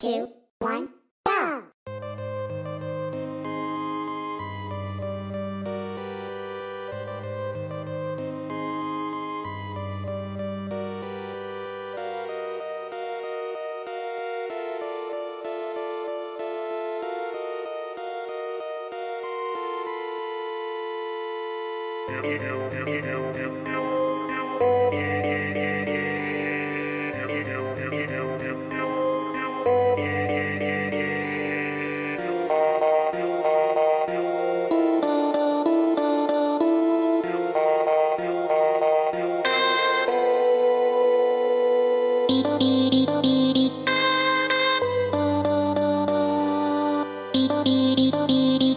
two, one. you. ビビ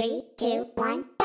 Three, two, one,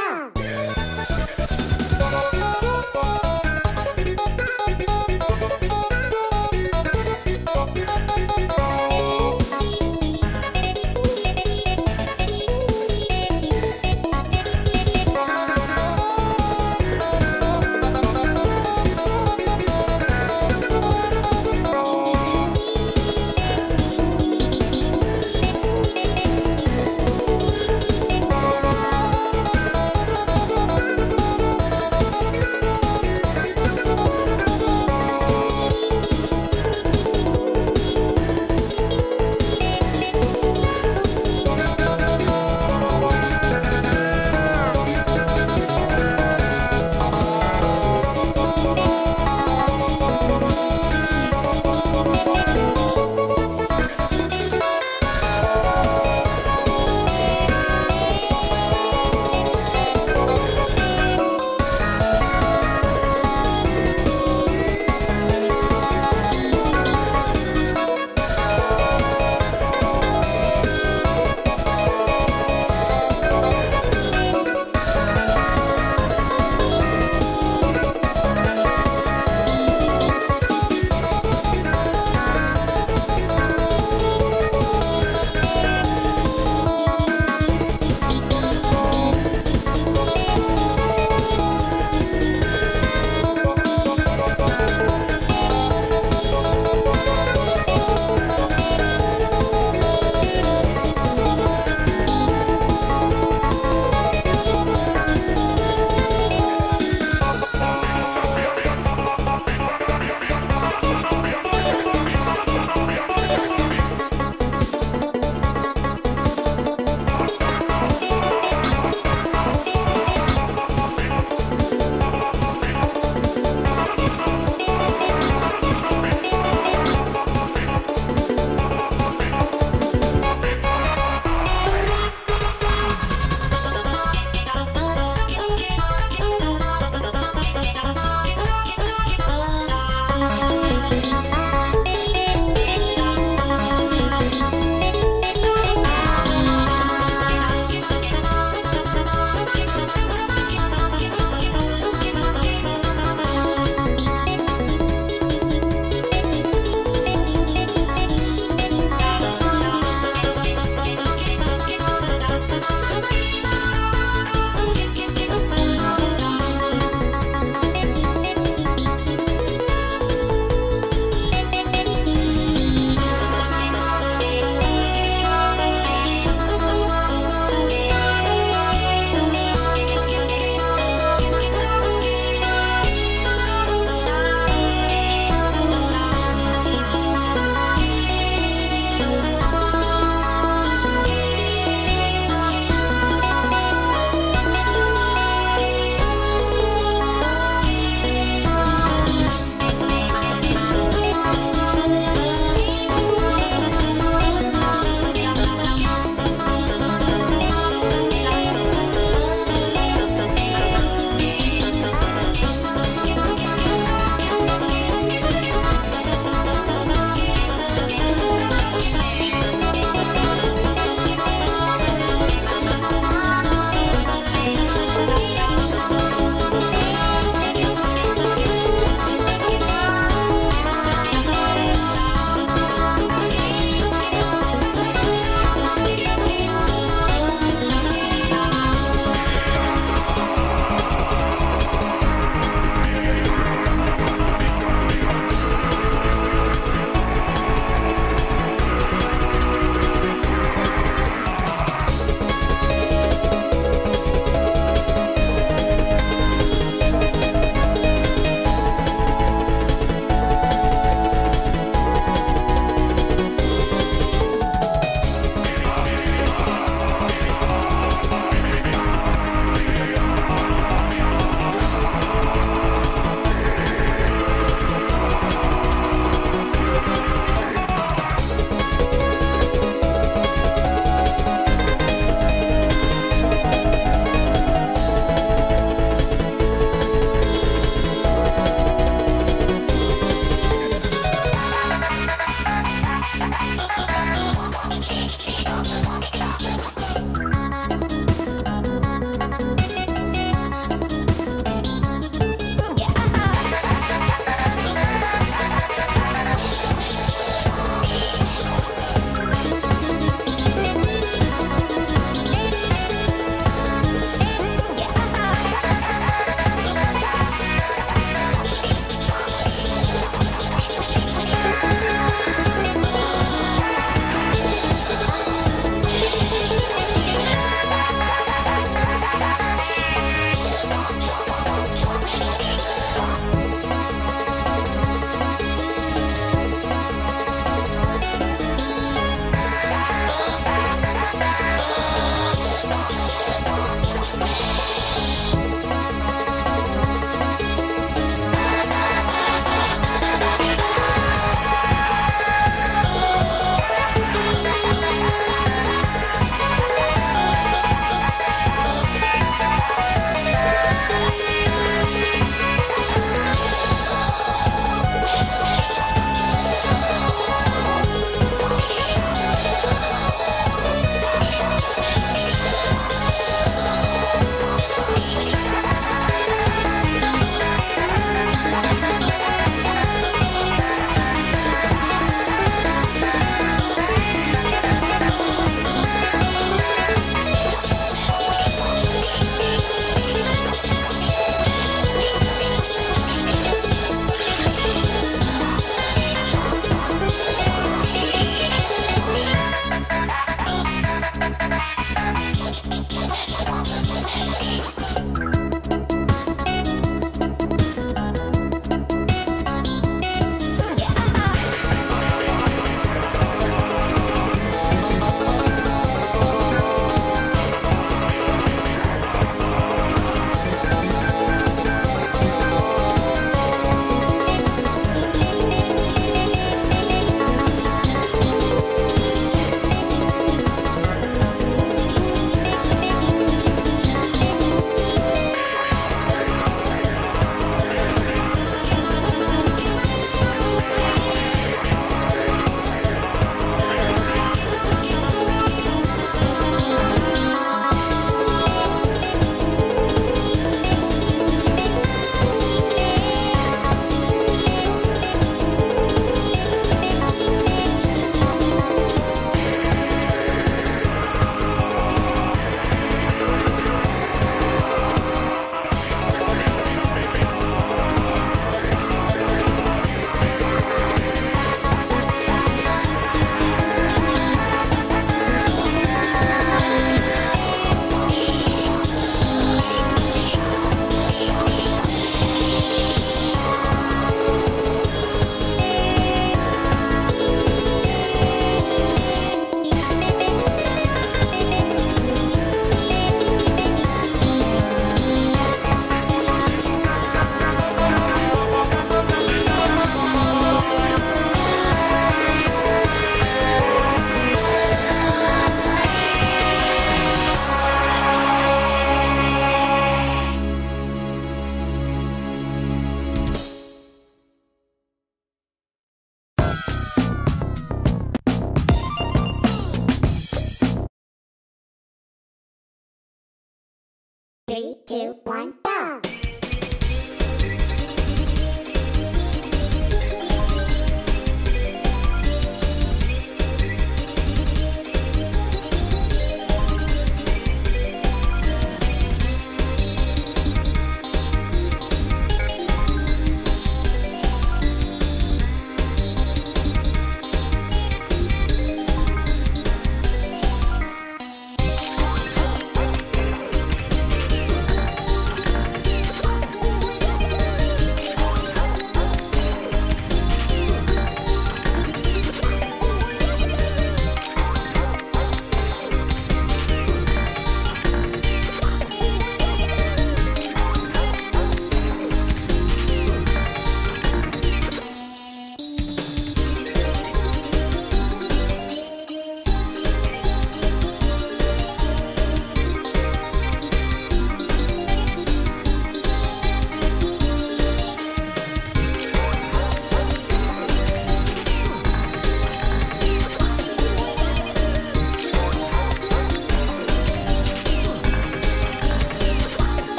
two, one, go!